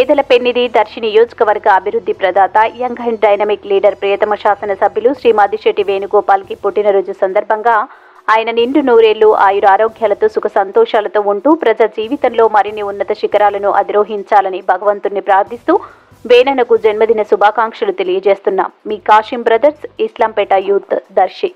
పేదల పెన్నిది దర్శి నియోజకవర్గ అభివృద్ధి ప్రదాత యంగ్ అండ్ డైనమిక్ లీడర్ ప్రియతమ శాసనసభ్యులు శ్రీ మాదిశెట్టి వేణుగోపాల్కి పుట్టినరోజు సందర్భంగా ఆయన నిండు నూరేళ్ళు ఆయుర ఆరోగ్యాలతో సుఖ సంతోషాలతో ఉంటూ ప్రజా జీవితంలో మరిన్ని ఉన్నత శిఖరాలను అధిరోహించాలని భగవంతుణ్ణి ప్రార్థిస్తూ వేణనకు జన్మదిన శుభాకాంక్షలు తెలియజేస్తున్నాం. మీ కాశిం బ్రదర్స్ ఇస్లాంపేట యూత్ దర్శి.